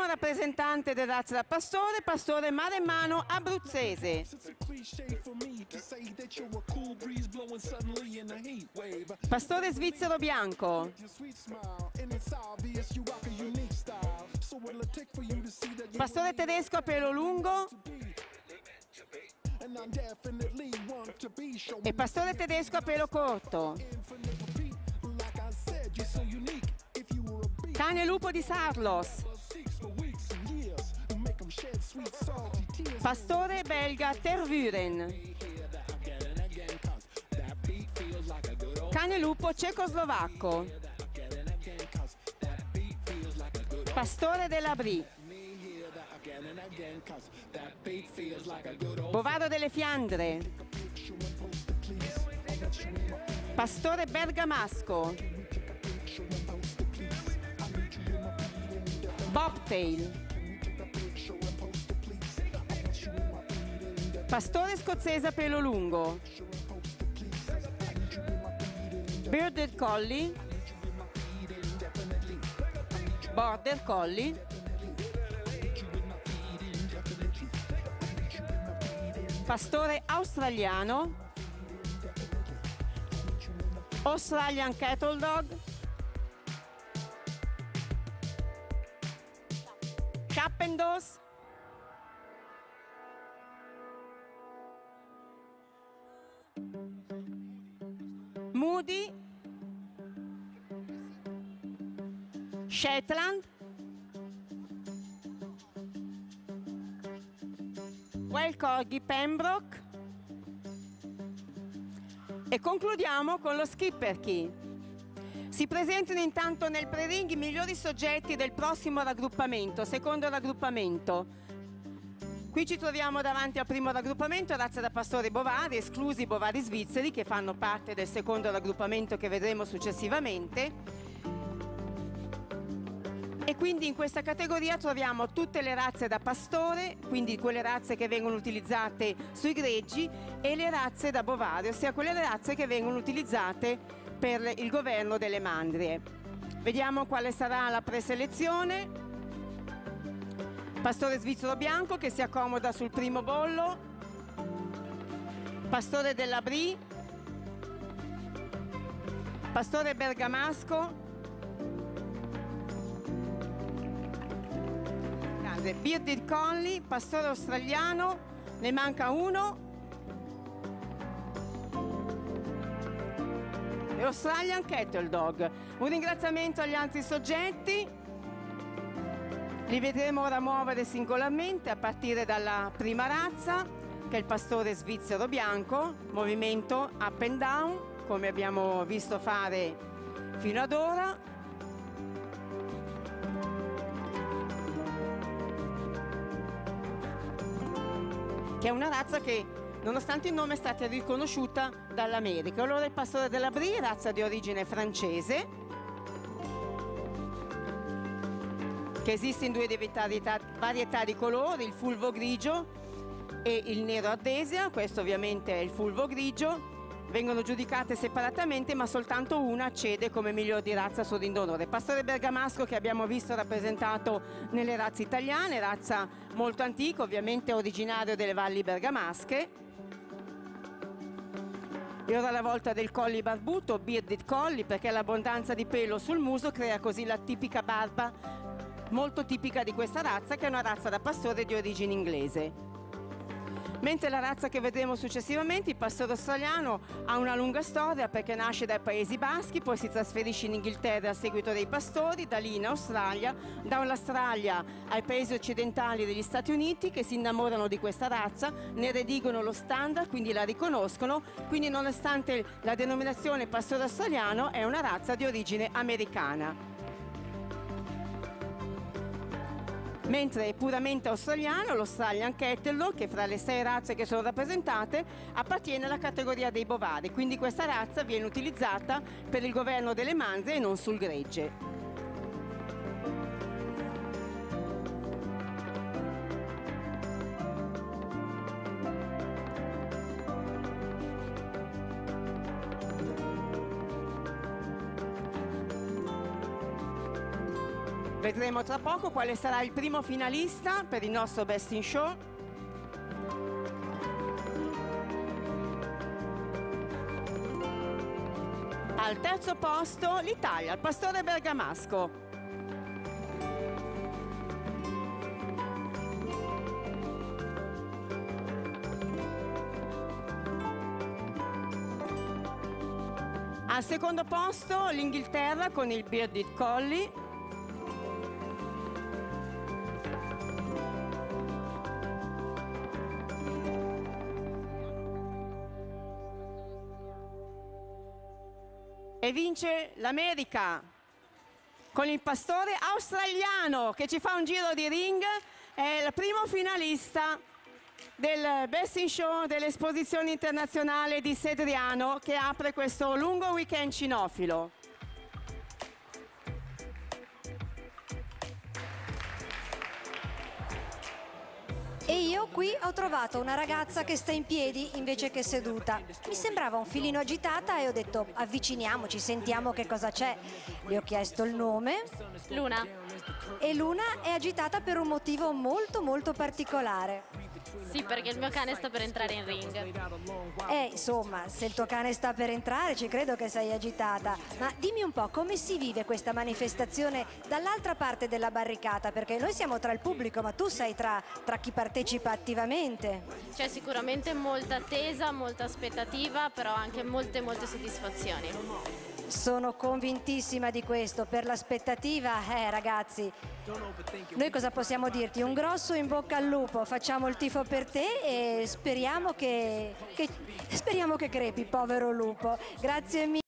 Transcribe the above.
primo rappresentante della razza da pastore, pastore maremmano abruzzese. Pastore svizzero bianco. Pastore tedesco a pelo lungo. E pastore tedesco a pelo corto. Cane lupo di Sarlos. Pastore belga Tervuren. Cane lupo cecoslovacco. Pastore della Brie. Bovaro delle Fiandre. Pastore bergamasco. Bobtail. Pastore scozzese a pelo lungo. Bearded Collie. Border Collie. Pastore australiano. Australian Cattle Dog. Cappendos. Moody. Shetland. Wild Corgi Pembroke. E concludiamo con lo skipper key. Si presentano intanto nel pre-ring i migliori soggetti del prossimo raggruppamento, secondo raggruppamento. Qui ci troviamo davanti al primo raggruppamento, razza da pastori bovari, esclusi i bovari svizzeri che fanno parte del secondo raggruppamento che vedremo successivamente. E quindi in questa categoria troviamo tutte le razze da pastore, quindi quelle razze che vengono utilizzate sui greggi, e le razze da bovare, ossia quelle razze che vengono utilizzate per il governo delle mandrie. Vediamo quale sarà la preselezione. Pastore svizzero bianco che si accomoda sul primo bollo. Pastore della Brie. Pastore bergamasco. Bearded Conley, pastore australiano, ne manca uno. Australian Cattle Dog. Un ringraziamento agli altri soggetti. Li vedremo ora muovere singolarmente a partire dalla prima razza, che è il pastore svizzero bianco, movimento up and down, come abbiamo visto fare fino ad ora. che è una razza che nonostante il nome è stata riconosciuta dall'America. Allora il pastore della Brie, razza di origine francese, che esiste in due varietà, di colori, il fulvo grigio e il nero ardesia, questo ovviamente è il fulvo grigio, vengono giudicate separatamente ma soltanto una accede come miglior di razza Sodindonore. Pastore bergamasco che abbiamo visto rappresentato nelle razze italiane, razza molto antica, ovviamente originario delle valli bergamasche. E ora la volta del colli barbuto, bearded collie, perché l'abbondanza di pelo sul muso crea così la tipica barba molto tipica di questa razza, che è una razza da pastore di origine inglese. Mentre la razza che vedremo successivamente, il pastore australiano, ha una lunga storia perché nasce dai Paesi Baschi, poi si trasferisce in Inghilterra a seguito dei pastori, da lì in Australia, dall'Australia ai paesi occidentali degli Stati Uniti che si innamorano di questa razza, ne redigono lo standard, quindi la riconoscono, quindi nonostante la denominazione pastore australiano è una razza di origine americana. Mentre è puramente australiano l'Australian Kettle, che fra le sei razze che sono rappresentate appartiene alla categoria dei bovari, quindi questa razza viene utilizzata per il governo delle manze e non sul gregge. Vedremo tra poco quale sarà il primo finalista per il nostro Best in Show. Al terzo posto l'Italia, il pastore bergamasco. Al secondo posto l'Inghilterra con il Bearded Collie. E vince l'America con il pastore australiano che ci fa un giro di ring. È il primo finalista del Best in Show dell'esposizione internazionale di Sedriano che apre questo lungo weekend cinofilo. E io qui ho trovato una ragazza che sta in piedi invece che seduta. Mi sembrava un filino agitata e ho detto avviciniamoci, sentiamo che cosa c'è. Le ho chiesto il nome. Luna. E Luna è agitata per un motivo molto molto particolare. Sì, perché il mio cane sta per entrare in ring. Eh, insomma, se il tuo cane sta per entrare, ci credo che sei agitata. Ma dimmi un po' come si vive questa manifestazione dall'altra parte della barricata? Perché noi siamo tra il pubblico, ma tu sei tra, tra chi partecipa attivamente. C'è sicuramente molta attesa, molta aspettativa, però anche molte, molte soddisfazioni. Sono convintissima di questo, per l'aspettativa, eh ragazzi, noi cosa possiamo dirti? Un grosso in bocca al lupo, facciamo il tifo per te e speriamo che, che, speriamo che crepi, povero lupo. Grazie mille.